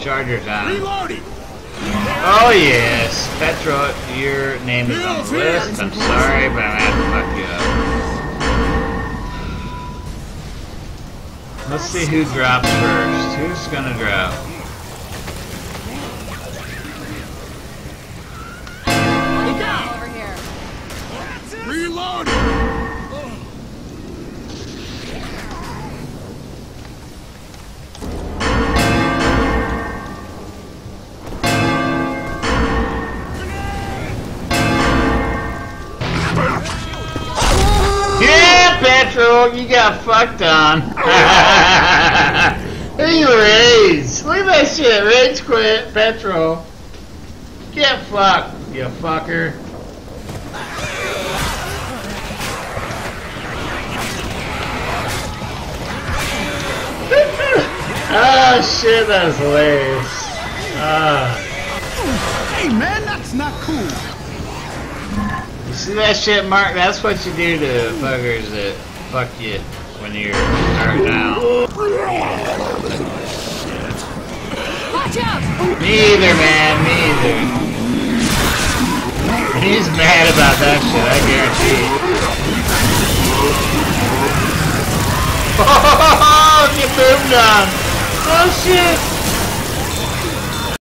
Charger's on. Reloading. Oh yes, Petro, your name is on the list. I'm sorry, but I'm gonna have to fuck you up. Let's see who drops first. Who's gonna drop? Over here. Reloading. Petro, you got fucked on. Look at that shit. Rage quit, Petro. Get fucked, you fucker. oh shit, that was hilarious. Ah. Hey man, that's not cool. You see that shit, Mark? That's what you do to fuckers that fuck you when you're starting out. Watch out! Me either, man. Me either. He's mad about that shit, I guarantee. Oh, get boomed on. Oh shit.